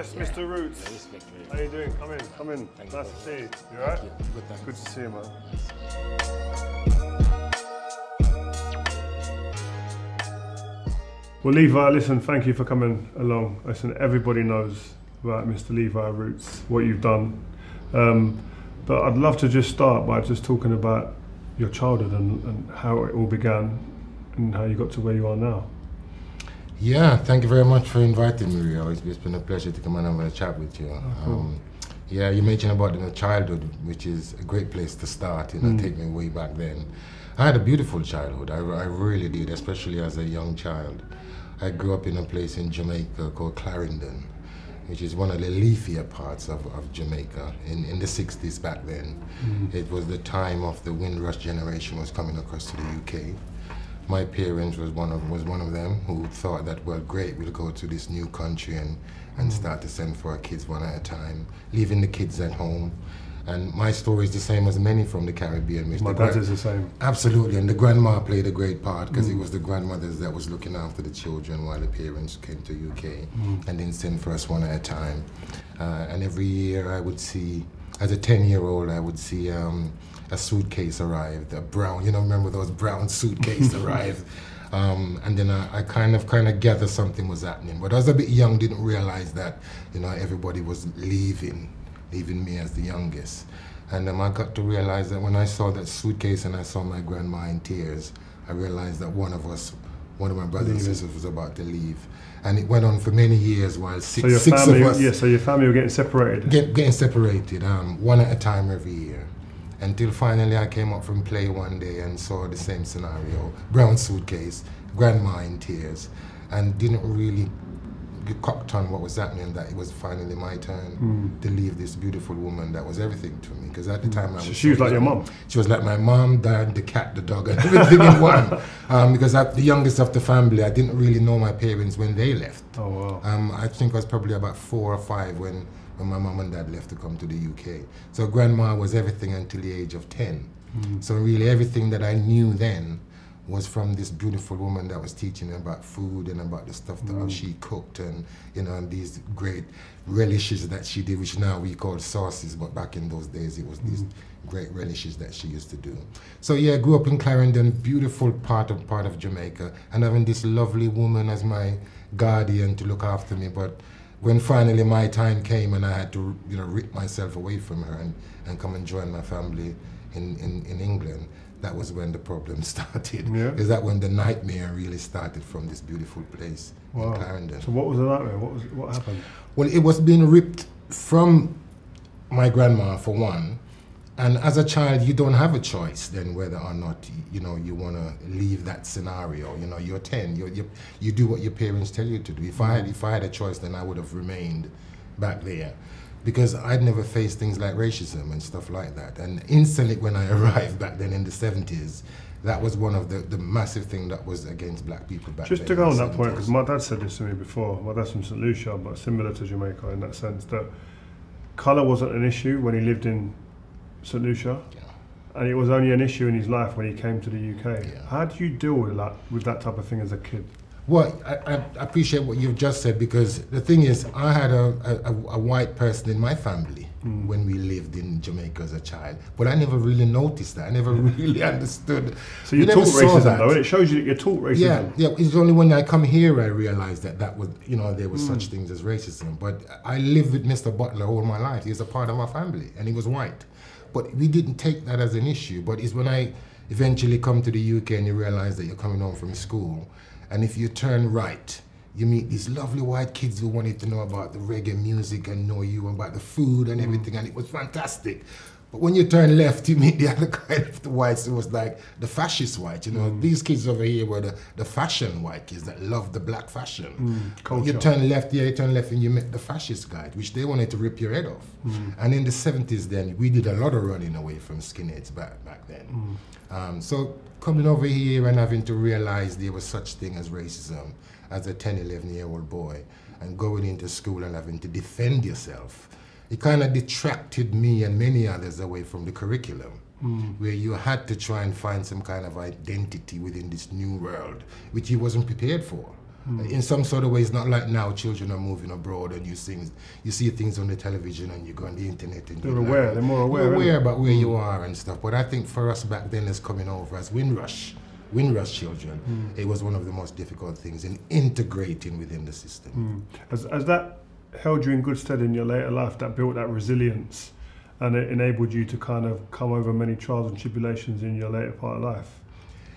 Yes, Yeah. Mr. Roots. Yeah. How you doing? Come in, come in. Thank you. nice to see you. You alright? you. Good, thanks. Good to see you, man. Well, Levi, listen, thank you for coming along. Listen, everybody knows about Mr. Levi Roots, what you've done. Um, but I'd love to just start by just talking about your childhood and, and how it all began and how you got to where you are now. Yeah, thank you very much for inviting me, Rio. It's, it's been a pleasure to come and have a chat with you. um, yeah, you mentioned about my childhood, which is a great place to start. You know, take me way back then. I had a beautiful childhood. I, I really did, especially as a young child. I grew up in a place in Jamaica called Clarendon, which is one of the leafier parts of, of Jamaica in, in the 60s back then. It was the time of the Windrush generation was coming across to the UK my parents was one of was one of them who thought that well great we'll go to this new country and and start to send for our kids one at a time leaving the kids at home and my story is the same as many from the Caribbean which My the dad is the same. Absolutely, and the grandma played a great part because it was the grandmothers that was looking after the children while the parents came to UK and then sent for us one at a time. Uh, and every year I would see, as a 10 year old, I would see um, a suitcase arrived, a brown, you know, remember those brown suitcase arrived. Um, and then I, I kind of kind of gathered something was happening. But I was a bit young, didn't realize that, you know, everybody was leaving, leaving me as the youngest. And um, I got to realize that when I saw that suitcase and I saw my grandma in tears, I realized that one of us, one of my brothers and sisters was about to leave. And it went on for many years while six, So your six family, of us yeah, so your family were getting separated. get, getting separated, um, one at a time every year. Until finally I came up from play one day and saw the same scenario, brown suitcase, grandma in tears, and didn't really get cocked on what was happening, that it was finally my turn to leave this beautiful woman that was everything to me. Because at the time I was she was like your mum? She was like my mom, dad, the cat, the dog, and everything in one. Um, because I'm the youngest of the family, I didn't really know my parents when they left. Oh, wow. Um, I think I was probably about four or five when, when my mom and dad left to come to the UK. So grandma was everything until the age of 10. Hmm. So really everything that I knew then was from this beautiful woman that was teaching me about food and about the stuff that how hmm. she cooked and you know and these great relishes that she did, which now we call sauces, but back in those days it was hmm. these great relishes that she used to do. So yeah, grew up in Clarendon, beautiful part of part of Jamaica, and having this lovely woman as my guardian to look after me. But when finally my time came and I had to you know rip myself away from her and, and come and join my family in, in, in England, that was when the problem started. Yeah. Is that when the nightmare really started from this beautiful place in Wow. Clarendon? So what was the nightmare? What was what happened? Well, it was being ripped from my grandma for one, and as a child, you don't have a choice then whether or not you know you want to leave that scenario. You know, you're ten, you you you do what your parents tell you to do. If I had if I had a choice, then I would have remained back there. Because I'd never faced things like racism and stuff like that. And instantly when I arrived back then in the 70s, that was one of the, the massive thing that was against black people back Just to go on that point, because my dad said this to me before. My dad's from St Lucia, but similar to Jamaica in that sense that colour wasn't an issue when he lived in St Lucia, Yeah. and it was only an issue in his life when he came to the UK. Yeah. How do you deal with that with that type of thing as a kid? Well, I, I appreciate what you've just said because the thing is, I had a, a, a white person in my family Hmm. when we lived in Jamaica as a child, but I never really noticed that. I never really understood. So you're We never taught saw racism that. though, and it shows you that you're taught racism. Yeah, yeah. It's only when I come here I realized that that was, you know, there were Hmm. such things as racism. But I lived with Mr. Butler all my life. He was a part of my family, and he was white. But we didn't take that as an issue. But it's when I eventually come to the UK and you realize that you're coming home from school, and if you turn right, you meet these lovely white kids who wanted to know about the reggae music and know you and about the food and mm. everything, and it was fantastic. But when you turn left, you meet the other kind of the whites. It was like the fascist white. You know, mm. these kids over here were the, the fashion white kids that loved the black fashion. Mm, culture. You turn left, yeah, you turn left, and you met the fascist guys, which they wanted to rip your head off. Mm. And in the 70s, then we did a lot of running away from skinheads back back then. Um, so coming over here and having to realize there was such thing as racism as a 10, 11 year old boy, and going into school and having to defend yourself it kind of detracted me and many others away from the curriculum, where you had to try and find some kind of identity within this new world, which you wasn't prepared for. Mm. In some sort of ways, not like now, children are moving abroad and you see, you see things on the television and you go on the internet and they're aware, like, they're more aware. They're aware about where you are and stuff. But I think for us back then, as coming over as Windrush, Windrush children, mm. it was one of the most difficult things in integrating within the system. Mm. As, as that held you in good stead in your later life, that built that resilience and it enabled you to kind of come over many trials and tribulations in your later part of life.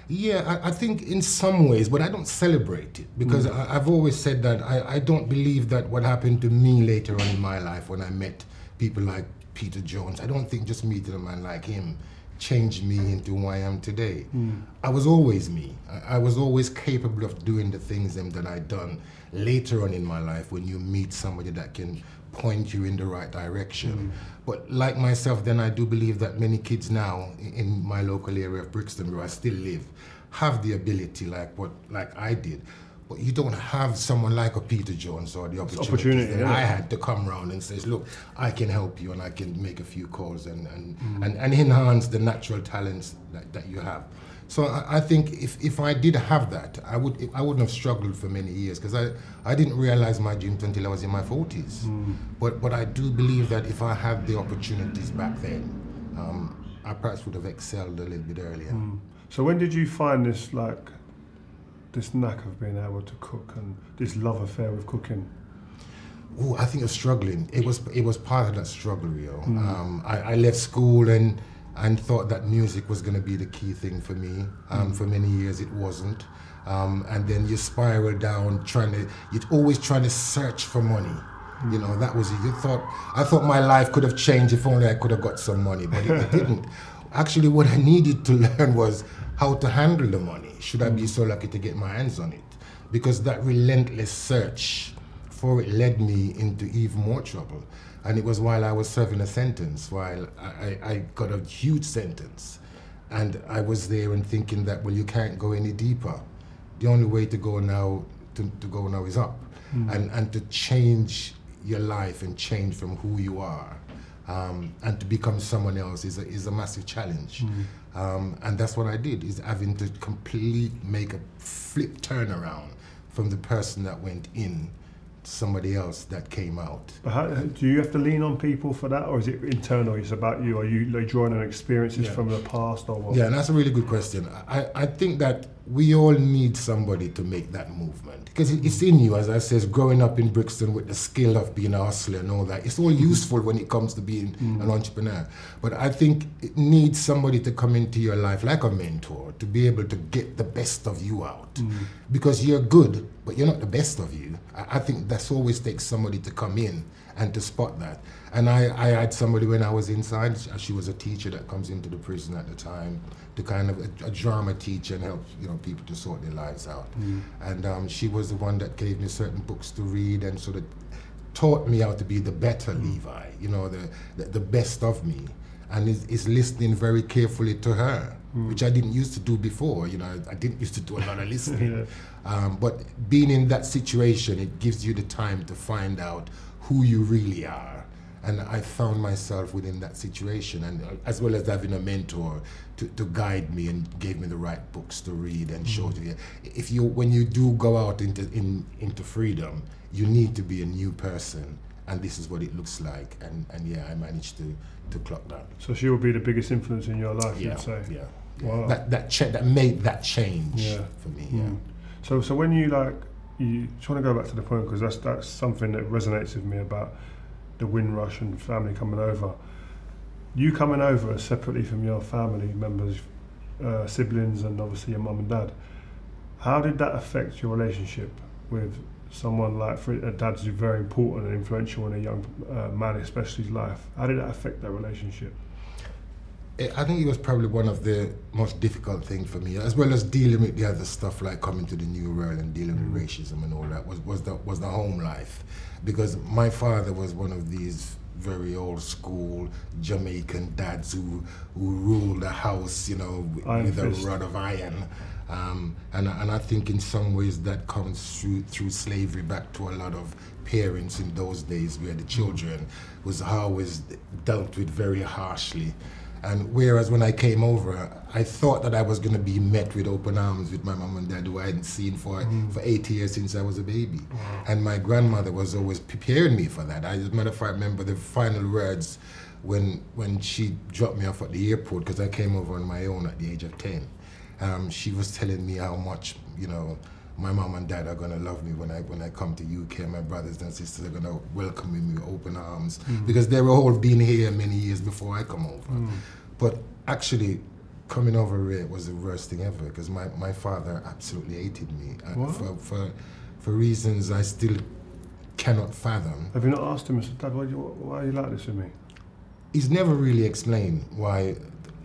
Yeah, I, I think in some ways, but I don't celebrate it because mm. I, have always said that I, I don't believe that what happened to me later on in my life when I met people like Peter Jones, I don't think just meeting a man like him changed me into who I am today. Mm. I was always me. I, I, was always capable of doing the things that I'd done later on in my life when you meet somebody that can point you in the right direction. Mm. But like myself, then I do believe that many kids now in my local area of Brixton, where I still live, have the ability like what like I did. But you don't have someone like a Peter Jones or the opportunity, opportunity that yeah. I had to come around and say, look, I can help you and I can make a few calls and, and, mm. and, and enhance the natural talents that, that you have. So I, I, think if, if I did have that, I would I wouldn't have struggled for many years because I, I didn't realize my dreams until I was in my 40s. Mm. But but I do believe that if I had the opportunities back then, um, I perhaps would have excelled a little bit earlier. Mm. So when did you find this like this knack of being able to cook and this love affair with cooking? Oh, I think I was struggling. It was it was part of that struggle, Rio. Mm. Um, I, I left school and and thought that music was going to be the key thing for me. Um, mm. For many years, it wasn't. Um, and then you spiral down, trying to, you're always trying to search for money. You know, that was it. You thought, I thought my life could have changed if only I could have got some money, but it, it didn't. Actually, what I needed to learn was how to handle the money. Should I be so lucky to get my hands on it? Because that relentless search for it led me into even more trouble. And it was while I was serving a sentence, while I, I got a huge sentence. And I was there and thinking that, well, you can't go any deeper. The only way to go now, to, to go now is up. Mm. And, and to change your life and change from who you are um, and to become someone else is a, is a massive challenge. Mm. Um, and that's what I did, is having to completely make a flip turnaround from the person that went in to somebody else that came out. But how, do you have to lean on people for that, or is it internal? It's about you. Are you like, drawing on experiences yeah. from the past, or what? Yeah, and that's a really good question. I, I think that we all need somebody to make that movement because it's in you, as I says, growing up in Brixton with the skill of being a hustler and all that. It's all useful when it comes to being mm. an entrepreneur. But I think it needs somebody to come into your life like a mentor to be able to get the best of you out mm. because you're good, but you're not the best of you. I, I think that's always takes somebody to come in and to spot that. And I, I had somebody when I was inside, she was a teacher that comes into the prison at the time to kind of a, a drama teacher and help you know people to sort their lives out. Mm. And um, she was the one that gave me certain books to read and sort of taught me how to be the better mm. Levi, you know, the, the, the best of me. And is, is listening very carefully to her, mm. which I didn't used to do before. You know, I, I didn't used to do a lot of listening. yeah. um, but being in that situation, it gives you the time to find out who you really are. And I found myself within that situation, and uh, as well as having a mentor to, to guide me and gave me the right books to read and show mm-hmm. to you. If you, when you do go out into in, into freedom, you need to be a new person, and this is what it looks like. And, and yeah, I managed to to clock that. So she will be the biggest influence in your life, yeah, you'd say. Yeah, yeah. Wow. That that that made that change yeah. for me. Mm. Yeah. So so when you like you just want to go back to the point because that's that's something that resonates with me about the Windrush and family coming over. You coming over separately from your family members, uh, siblings, and obviously your mum and dad. How did that affect your relationship with someone like for a dad's very important and influential in a young uh, man, especially's life? How did that affect their relationship? I think it was probably one of the most difficult things for me, as well as dealing with the other stuff like coming to the new world and dealing with mm. racism and all that. Was was the was the home life, because my father was one of these very old school Jamaican dads who who ruled the house, you know, iron with a rod of iron. Um, and and I think in some ways that comes through through slavery back to a lot of parents in those days where the children was always dealt with very harshly And whereas when I came over, I thought that I was going to be met with open arms with my mom and dad, who I hadn't seen for Mm. for eight years since I was a baby. And my grandmother was always preparing me for that. I, as a matter of fact, remember the final words when when she dropped me off at the airport because I came over on my own at the age of ten. Um, she was telling me how much you know my mom and dad are gonna love me when I when I come to UK. My brothers and sisters are gonna welcome me with open arms because they were all been here many years before I come over. But actually, coming over here was the worst thing ever because my, my father absolutely hated me uh, for, for for reasons I still cannot fathom. Have you not asked him, Mr. Dad, why, you, why are you like this with me? He's never really explained why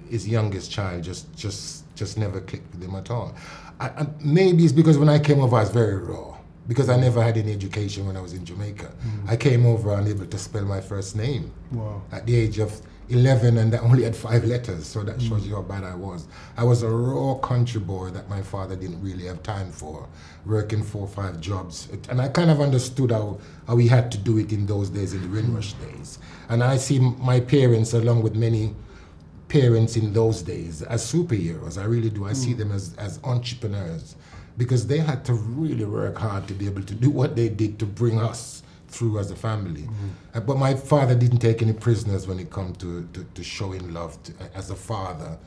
his youngest child just just just never clicked with him at all. I, maybe it's because when I came over, I was very raw because I never had any education when I was in Jamaica. Hmm. I came over unable to spell my first name Wow. at the age of 11 and I only had five letters, so that shows hmm. you how bad I was. I was a raw country boy that my father didn't really have time for, working four or five jobs. And I kind of understood how, how he had to do it in those days, in the Windrush hmm. days. And I see my parents, along with many parents in those days, as superheroes. I really do. I see them as, as entrepreneurs because they had to really work hard to be able to do what they did to bring us through as a family. Uh, but my father didn't take any prisoners when it come to, to, to showing love to, as a father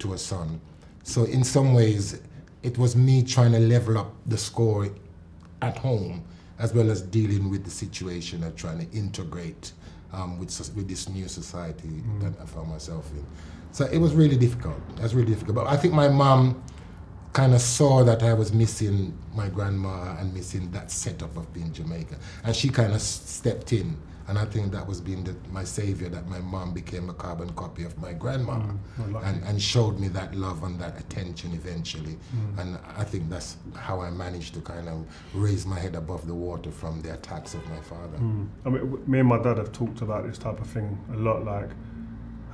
to a son. So in some ways, it was me trying to level up the score at home as well as dealing with the situation and trying to integrate um, with, with this new society that I found myself in. So it was really difficult. It was really difficult. But I think my mom kind of saw that I was missing my grandma and missing that setup of being Jamaican. And she kind of stepped in. And I think that was being the, my savior, that my mom became a carbon copy of my grandma lucky. and, and showed me that love and that attention eventually. Mm. And I think that's how I managed to kind of raise my head above the water from the attacks of my father. Mm. I mean, me and my dad have talked about this type of thing a lot, like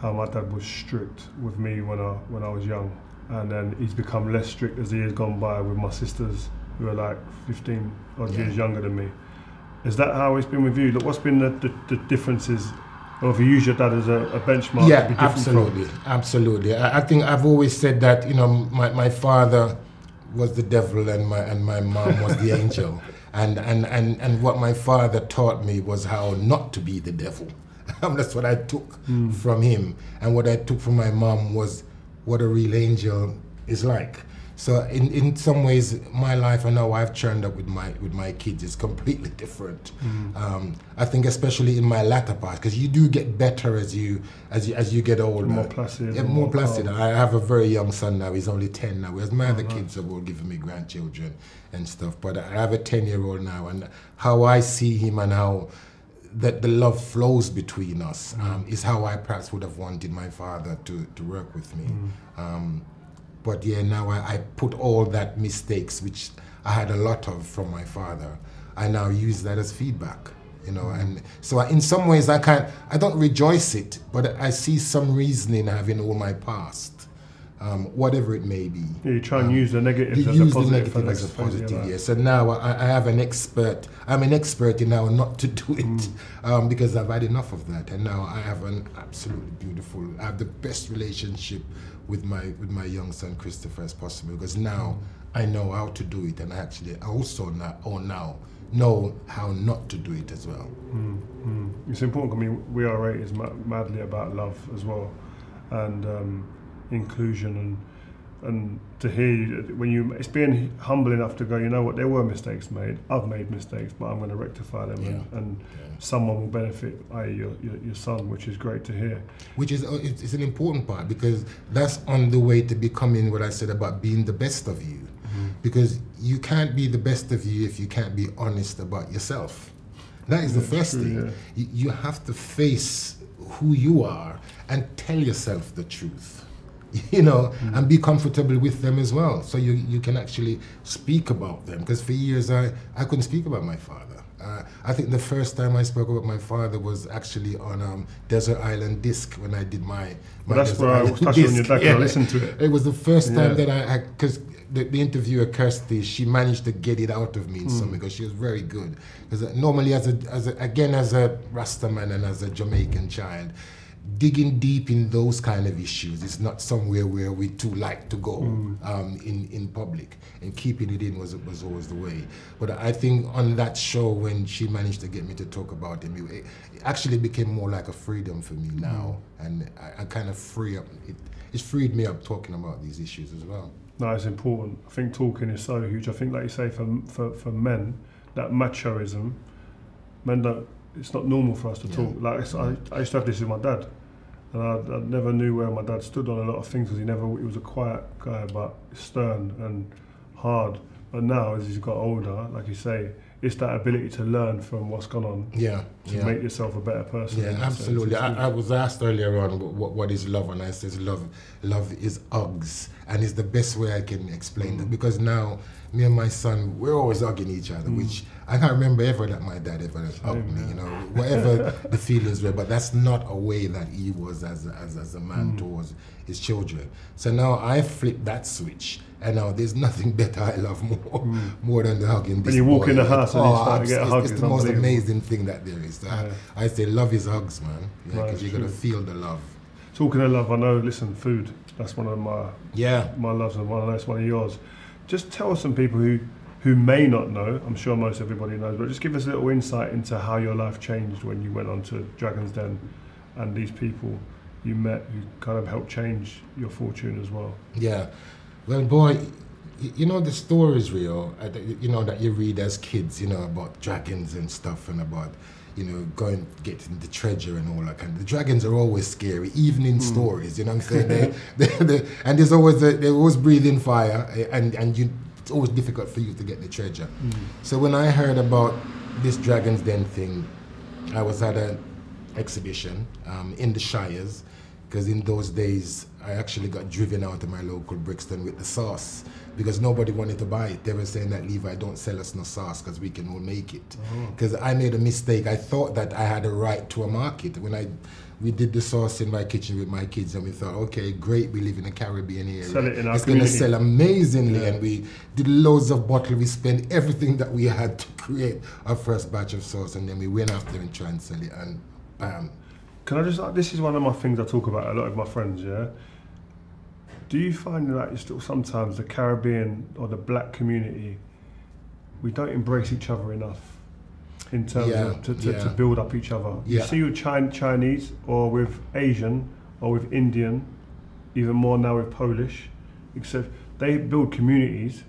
how my dad was strict with me when I when I was young, and then he's become less strict as the years gone by with my sisters who are like 15 odd Yeah. years younger than me. Is that how it's been with you? Look, what's been the, the, the differences? Or if you use your dad as a, a benchmark to yeah, be different absolutely, absolutely. I, I think I've always said that you know my, my father was the devil and my and my mom was the angel, and, and and and what my father taught me was how not to be the devil. That's what I took hmm. from him, and what I took from my mom was what a real angel is like. So in, in some ways, my life and how I've churned up with my with my kids is completely different. Um, I think especially in my latter part, because you do get better as you as you as you get older. More placid Yeah, more more placid. I have a very young son now. He's only ten now. Whereas my other right. kids have all given me grandchildren and stuff. But I have a ten year old now, and how I see him and how that the love flows between us um, is how I perhaps would have wanted my father to, to work with me. Um, but yeah, now I, I put all that mistakes, which I had a lot of from my father, I now use that as feedback. You know, and so I, in some ways I can't, I don't rejoice it, but I see some reason in having all my past, um, whatever it may be. Yeah, you try and use the negative as a use the positive. negative and as a positive, yes. So now I, I have an expert. I'm an expert in now not to do it Mm. um, because I've had enough of that, and now I have an absolutely beautiful. I have the best relationship with my with my young son Christopher as possible because now. I know how to do it, and I actually also now or now know how not to do it as well. Mm. It's important. I mean, we are is ma- madly about love as well, and um, inclusion and and to hear you when you it's being humble enough to go. You know what? There were mistakes made. I've made mistakes, but I'm going to rectify them, and, Yeah. someone will benefit. I.e., your, your your son, which is great to hear. which is uh, it's, an important part because that's on the way to becoming what I said about being the best of you. Because you can't be the best of you if you can't be honest about yourself. That is the first true, thing. yeah. You, you have to face who you are and tell yourself the truth. You know, and be comfortable with them as well. So you, you can actually speak about them. Because for years I, I couldn't speak about my father. Uh, I think the first time I spoke about my father was actually on um, Desert Island Disc when I did my. my that's Desert where I was touching on your back. Yeah. I listened to it. It was the first time that I, because the, the interviewer Kirsty, she managed to get it out of me in Hmm. some because she was very good. Because normally, as a, as a, again, as a Rastaman and as a Jamaican child, digging deep in those kind of issues is not somewhere where we too like to go Mm. um, in in public, and keeping it in was was always the way. But I think on that show, when she managed to get me to talk about him, it, it actually became more like a freedom for me now, Mm. and I, I kind of free up. It, it's freed me up talking about these issues as well. No, it's important. I think talking is so huge. I think, like you say, for for, for men, that machoism, men don't. It's not normal for us to Yeah. talk. Like I, I used to have this with my dad, and I, I never knew where my dad stood on a lot of things because he never. He was a quiet guy, but stern and hard. But now, as he's got older, like you say, it's that ability to learn from what's gone on Yeah, to yeah. make yourself a better person. Yeah, in that sense. absolutely. I, I was asked earlier on what, what is love, and I says love, love is hugs, and it's the best way I can explain Mm. that because now me and my son we're always hugging each other, which I can't remember ever that my dad ever hugged me. You know, whatever the feelings were, but that's not a way that he was as a, as, as a man Mm. towards his children. So now I flip that switch. And now there's nothing better I love more more than the hugging. this Mm. you walk boy. in the house and you start to get a it's, hug, it's it's the most amazing thing that there is. I- Yeah. I say love is hugs, man. Yeah, Right, because you're gonna feel the love. Talking of love, I know. Listen, food. That's one of my Yeah. my loves and one know it's one of yours. Just tell us some people who who may not know. I'm sure most everybody knows, but just give us a little insight into how your life changed when you went on to Dragon's Den, and these people you met who kind of helped change your fortune as well. Yeah. Well, boy, you know the stories, real. that You know that you read as kids, you know about dragons and stuff, and about you know going getting the treasure and all that kind. Of, The dragons are always scary, even in stories. You know what I'm saying? they, they, they, and there's always a, they always breathe in fire, eh, and and you it's always difficult for you to get the treasure. So when I heard about this Dragon's Den thing, I was at an exhibition um, in the Shires because in those days I actually got driven out of my local Brixton with the sauce because nobody wanted to buy it. They were saying that Levi don't sell us no sauce because we can all make it. Because I made a mistake. I thought that I had a right to a market when I we did the sauce in my kitchen with my kids and we thought, okay, great, we live in a Caribbean area. Sell it in our it's going to sell amazingly Yeah. and we did loads of bottle. We spent everything that we had to create our first batch of sauce and then we went after and tried and sell it and bam. Can I just? uh, This is one of my things I talk about a lot with my friends. Yeah. Do you find that it's still sometimes the Caribbean or the black community, we don't embrace each other enough in terms Yeah, of to, to, yeah. to build up each other. You see with Chin- Chinese or with Asian or with Indian, even more now with Polish, except they build communities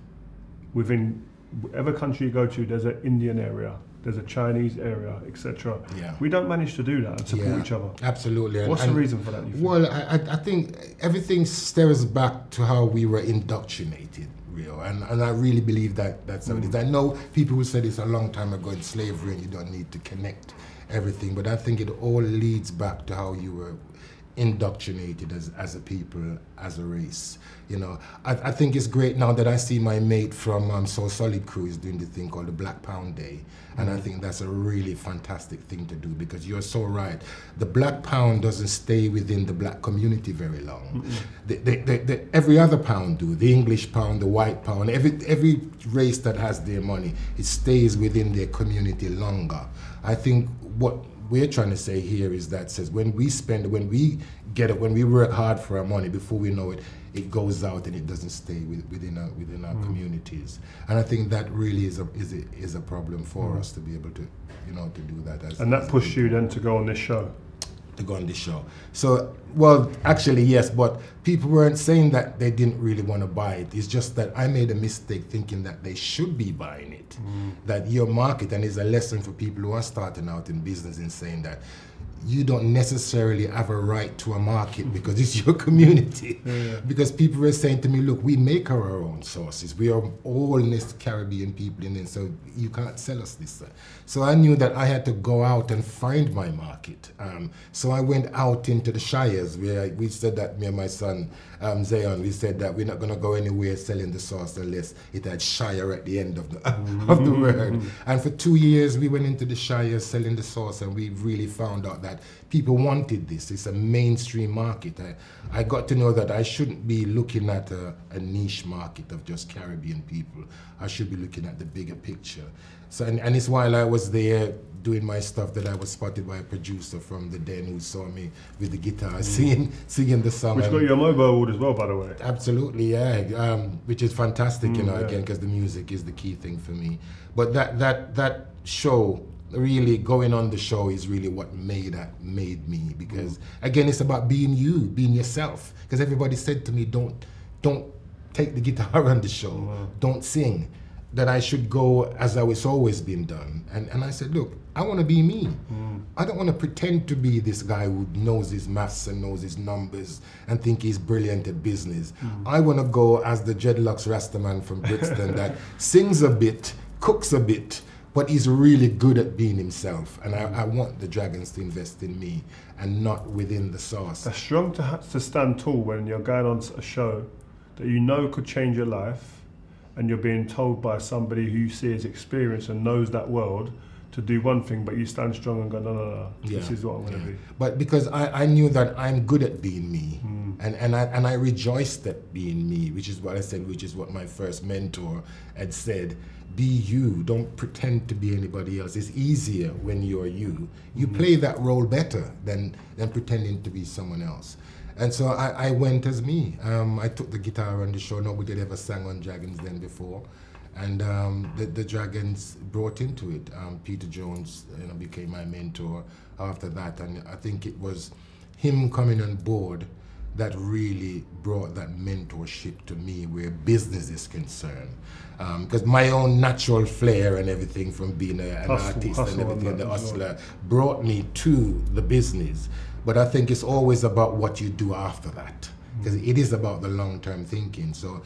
within whatever country you go to. There's an Indian area, there's a Chinese area, etc. Yeah. We don't manage to do that and support Yeah, each other. Absolutely. And- What's and- the reason for that? You? Well, I, I, I think everything steers back to how we were indoctrinated, real, and, and I really believe that that's how it is. I know people who said this a long time ago in slavery, and you don't need to connect everything, but I think it all leads back to how you were indoctrinated as, as a people, as a race. You know, I, I think it's great now that I see my mate from um, So Solid Crew is doing the thing called the Black Pound Day, and I think that's a really fantastic thing to do because you're so right. The Black Pound doesn't stay within the black community very long. The, the, the, the, every other pound do. The English pound, the white pound, every every race that has their money, it stays within their community longer. I think what we're trying to say here is that says when we spend, when we get it, when we work hard for our money, before we know it, it goes out and it doesn't stay with, within our within our mm. communities. And I think that really is a is a, is a problem for mm. us to be able to, you know, to do that. As, and that pushed you then to go on this show. To go on this show. So, well, actually, yes, but people weren't saying that they didn't really want to buy it. It's just that I made a mistake thinking that they should be buying it. Mm. That your market, and it's a lesson for people who are starting out in business in saying that you don't necessarily have a right to a market because it's your community. Because people were saying to me, look, we make our own sauces. We are all this Caribbean people, and then so you can't sell us this. So I knew that I had to go out and find my market. Um, so I went out into the shires where I, we said that me and my son um, Zayon, we said that we're not going to go anywhere selling the sauce unless it had shire at the end of the of the word. And for two years we went into the shires selling the sauce, and we really found out that that people wanted this. It's a mainstream market. I, I got to know that I shouldn't be looking at a, a niche market of just Caribbean people. I should be looking at the bigger picture. So, and, and it's while I was there doing my stuff that I was spotted by a producer from the den who saw me with the guitar mm. singing singing the song. Which got you a mobile award as well, by the way. Absolutely, yeah. Um, which is fantastic, mm, you know, yeah. again because the music is the key thing for me. But that that that show really going on the show is really what made that made me because mm. again it's about being you being yourself because everybody said to me don't don't take the guitar on the show mm. don't sing that I should go as I was always been done and and I said look I want to be me mm. I don't want to pretend to be this guy who knows his maths and knows his numbers and think he's brilliant at business mm. I want to go as the dreadlocks Rastaman from Brixton that sings a bit cooks a bit but he's really good at being himself. And I, I, want the Dragons to invest in me and not within the sauce. That's strong to, to stand tall when you're going on a show that you know could change your life and you're being told by somebody who you see as experienced and knows that world to do one thing, but you stand strong and go, no, no, no, yeah. this is what I'm going to yeah. be. But because I, I knew that I'm good at being me, mm. and, and, I, and I rejoiced at being me, which is what I said, which is what my first mentor had said be you. Don't pretend to be anybody else. It's easier when you're you. You mm-hmm. play that role better than than pretending to be someone else. And so I, I went as me. Um, I took the guitar on the show. Nobody had ever sang on Dragons Den before. And um, the, the, Dragons brought into it. Um, Peter Jones you know, became my mentor after that. And I think it was him coming on board that really brought that mentorship to me where business is concerned. Because um, my own natural flair and everything from being a, an hustle, artist hustle and everything, the hustler, brought me to the business. But I think it's always about what you do after that. Because mm. it is about the long term thinking. So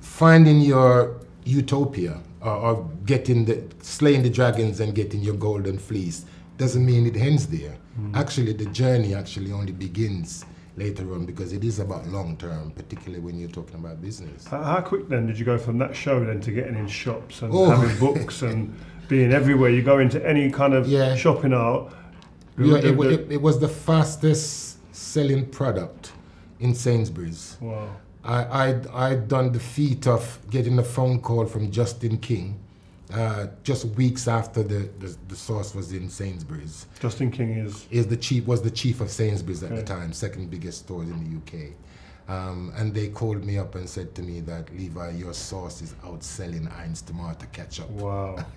finding your utopia or, or, getting the slaying the dragons and getting your golden fleece doesn't mean it ends there. Mm. Actually, the journey actually only begins later on because it is about long term, particularly when you're talking about business. How, how, quick then did you go from that show then to getting in shops and oh. having books and being everywhere? You go into any kind of yeah. shopping out. Yeah, it, it, it, was the fastest selling product in Sainsbury's. Wow. I, I'd, I'd done the feat of getting a phone call from Justin King uh, just weeks after the, the, the sauce was in Sainsbury's. Justin King is is the chief was the chief of Sainsbury's at the time, second biggest store in the UK. Um, and they called me up and said to me that Levi, your sauce is outselling Heinz tomato ketchup. Wow.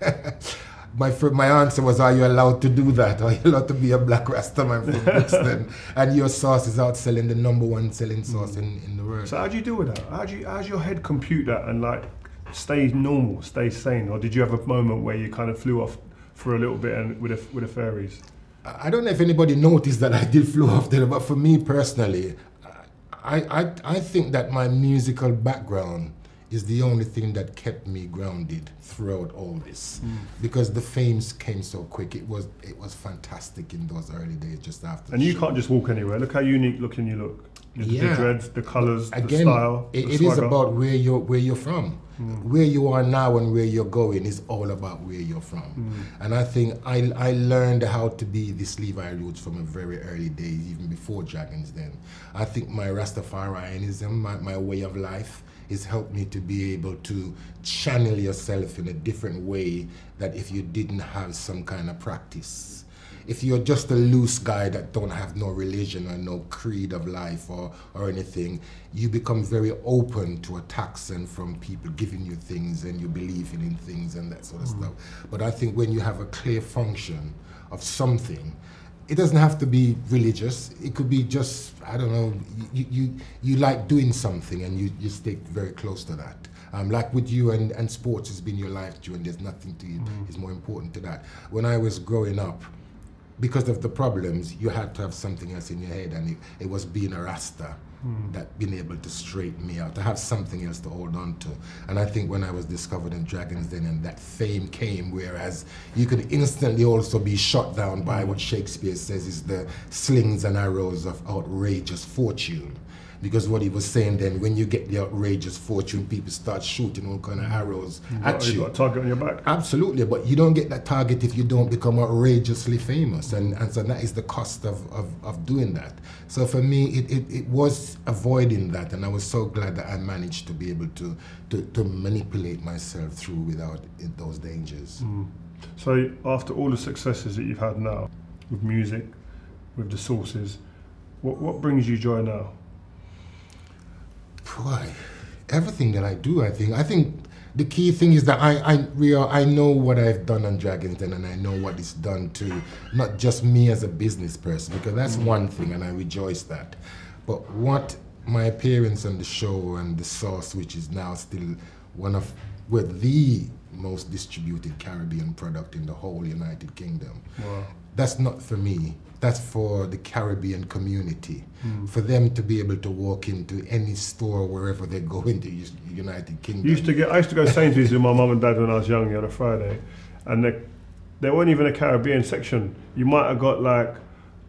my my answer was, Are you allowed to do that? Are you allowed to be a black Rastaman from Brixton? and your sauce is outselling the number one selling sauce mm. in, in the world. So how do you deal with that? How do you how's your head compute that and like stay normal, stay sane, or did you have a moment where you kind of flew off for a little bit and with the, with the fairies? I don't know if anybody noticed that I did flew off there, but for me personally, I, I, I think that my musical background is the only thing that kept me grounded throughout all this mm. because the fame came so quick it was it was fantastic in those early days just after and you show. can't just walk anywhere look how unique looking you look the, yeah. the dreads the colors again the style it, the it is about where you're where you're from mm. where you are now and where you're going is all about where you're from mm. and i think i i learned how to be this levi roots from a very early days even before dragons den i think my rastafarianism my, my way of life it's helped me to be able to channel yourself in a different way that if you didn't have some kind of practice if you're just a loose guy that don't have no religion or no creed of life or, or anything, you become very open to attacks and from people giving you things and you believing in things and that sort of mm. stuff. But I think when you have a clear function of something, it doesn't have to be religious. It could be just, I don't know, you, you, you like doing something and you, you stay very close to that. Um, like with you and, and sports has been your life, Joe, and there's nothing to it mm. is more important to that. When I was growing up, because of the problems, you had to have something else in your head, and it, it was being a Rasta mm. that being able to straighten me out, to have something else to hold on to. And I think when I was discovered in Dragons Den and that fame came, whereas you could instantly also be shot down by what Shakespeare says is the slings and arrows of outrageous fortune. Because what he was saying then, when you get the outrageous fortune, people start shooting all kind of arrows at you. got a target on your back. Absolutely, but you don't get that target if you don't become outrageously famous, and, and so that is the cost of, of, of doing that. So for me, it, it, it was avoiding that, and I was so glad that I managed to be able to, to, to manipulate myself through without it, those dangers. Mm. So after all the successes that you've had now with music, with the sauces, what what brings you joy now? Boy, everything that I do, I think, I think the key thing is that I, I, real, I know what I've done on Dragon's Den and I know what it's done to not just me as a business person, because that's mm. one thing and I rejoice that. But what my appearance on the show and the sauce, which is now still one of, with the most distributed Caribbean product in the whole United Kingdom Wow. that's not for me. That's for the Caribbean community. Hmm. For them to be able to walk into any store wherever they go into the United Kingdom. You used to get. I used to go to Sainsbury's with my mum and dad when I was young on a Friday, and there, there weren't even a Caribbean section. You might have got like.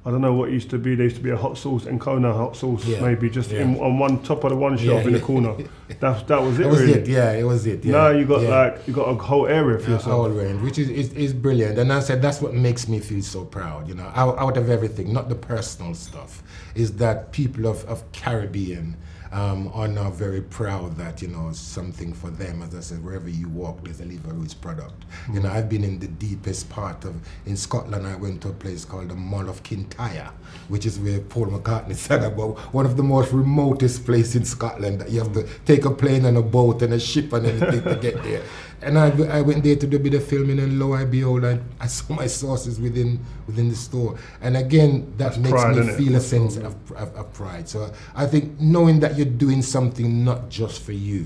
I don't know what used to be. There used to be a hot sauce Encona hot sauce, Yeah, maybe just in, on one top of the one shelf Yeah, in the yeah. corner. That that was it. That was really. it, yeah, it was it. Yeah. Now you got yeah. like you got a whole area for Yeah, yourself. All range, which is, is, is brilliant. And I said that's what makes me feel so proud, you know, out, out of everything, not the personal stuff, is that people of, of Caribbean um, are now very proud that, you know, something for them. As I said, wherever you walk, there's a Levi Roots product. You know, I've been in the deepest part of, in Scotland, I went to a place called the Mull of Kintyre, which is where Paul McCartney said about one of the most remotest places in Scotland that you have to take a plane and a boat and a ship and everything to get there. And I, I went there to do a bit of filming and lo and behold, I, I saw my sauces within within the store. And again, that That's makes pride, me innit? feel a sense of, of, of pride. So I think knowing that you're doing something not just for you,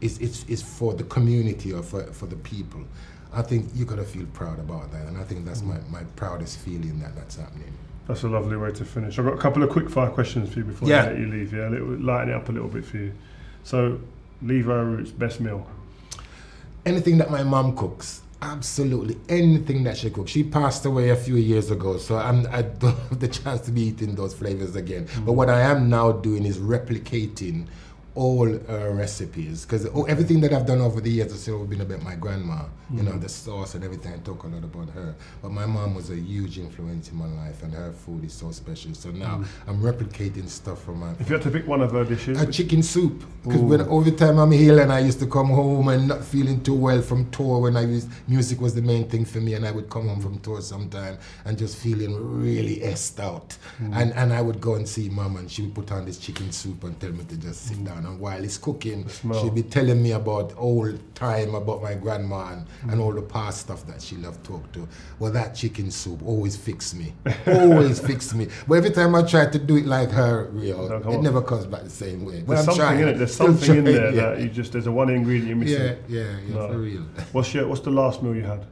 it's, it's, it's for the community or for, for the people. I think you gotta feel proud about that, and I think that's my, my proudest feeling that that's happening. That's a lovely way to finish. I've got a couple of quick fire questions for you before Yeah. I let you leave. Yeah, a little, lighten it up a little bit for you. So, Levi Roots best meal. Anything that my mom cooks absolutely anything that she cooks. She passed away a few years ago so I'm, i don't have the chance to be eating those flavors again. But what i am now doing is replicating all her recipes. Because everything that i've done over the years has always been about my grandma you know mm. the sauce and everything. I talk a lot about her. But my mom was a huge influence in my life and her food is so special. So now mm. i'm replicating stuff from my If you had to pick one of her dishes, a chicken soup. Because when all the time I'm here and I used to come home and not feeling too well from tour when I used music was the main thing for me and I would come home from tour sometime and just feeling really est out. Mm. And and I would go and see mom and she would put on this chicken soup and tell me to just sit down and while it's cooking she'd be telling me about old time about my grandma and, and all the past stuff that she loved to talk to. Well that chicken soup always fixed me. always fixed me. But every time I try to do it like her, real, Don't it never comes back the same way. But there's I'm something trying. in it. There's something in there yeah. that you just there's a one ingredient you're missing. Yeah, yeah, yeah, No. for real. What's your What's the last meal you had?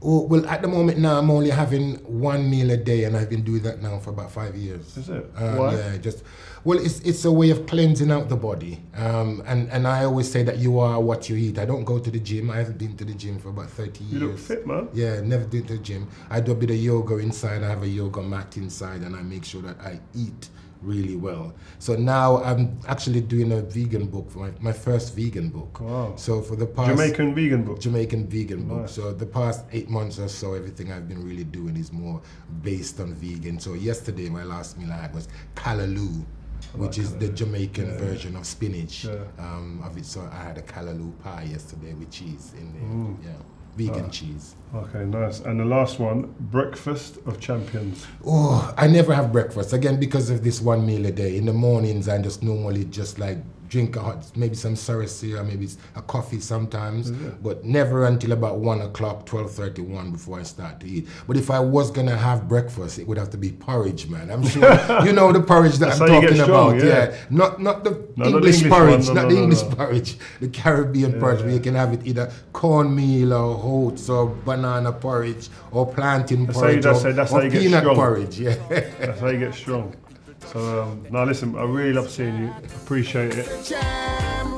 Oh, well, at the moment now, I'm only having one meal a day, and I've been doing that now for about five years. Is it? Uh, Why? Yeah, just well, it's it's a way of cleansing out the body, um, and and I always say that you are what you eat. I don't go to the gym. I haven't been to the gym for about thirty You years. look fit, man. Yeah, never been to the gym. I do a bit of yoga inside. I have a yoga mat inside, and I make sure that I eat really well. So now I'm actually doing a vegan book for my, my first vegan book. Wow. So for the past Jamaican vegan book. Jamaican vegan book. So the past eight months or so, everything I've been really doing is more based on vegan. So yesterday, my last meal I had was callaloo, which is the Jamaican version of spinach. Yeah. Um, of it. So I had a callaloo pie yesterday with cheese in there. Mm. Yeah, vegan Ah. cheese. Okay, nice. And the last one, breakfast of champions. Oh, I never have breakfast again because of this one meal a day. In the mornings, I just normally just like drink a hot, maybe some cerasee or maybe a coffee sometimes, mm, it? but never until about one o'clock, twelve thirty one before I start to eat. But if I was gonna have breakfast, it would have to be porridge, man. I'm sure you know the porridge that I'm how you get talking strong, about. yeah. not not the No, not the English English porridge, one, no, not no, the no, English porridge, the Caribbean Yeah, porridge where yeah. you can have it either cornmeal or oats or banana porridge or plantain That's how you- porridge or, or how you get peanut porridge. Yeah. That's how you get strong. So, um, now listen, I really love seeing you. Appreciate it.